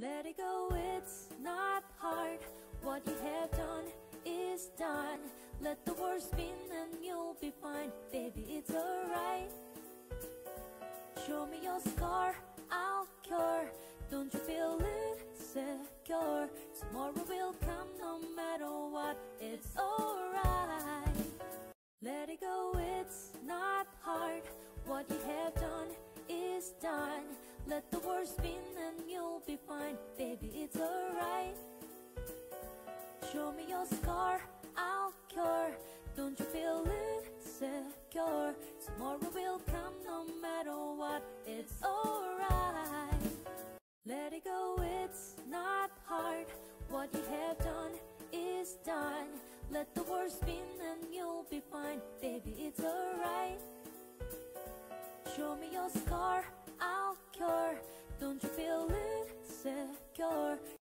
Let it go, it's not hard. What you have done is done. Let the world spin and you'll be fine. Baby, it's alright. Show me your scar, I'll cure. Don't you feel insecure? Tomorrow will come no matter what. It's alright. Let it go, it's not hard. Let the world spin and you'll be fine. Baby, it's alright. Show me your scar, I'll cure. Don't you feel insecure? Tomorrow will come no matter what. It's alright. Let it go, it's not hard. What you have done is done. Let the world spin and you'll be fine. Baby, it's alright. Show me your scar, I'll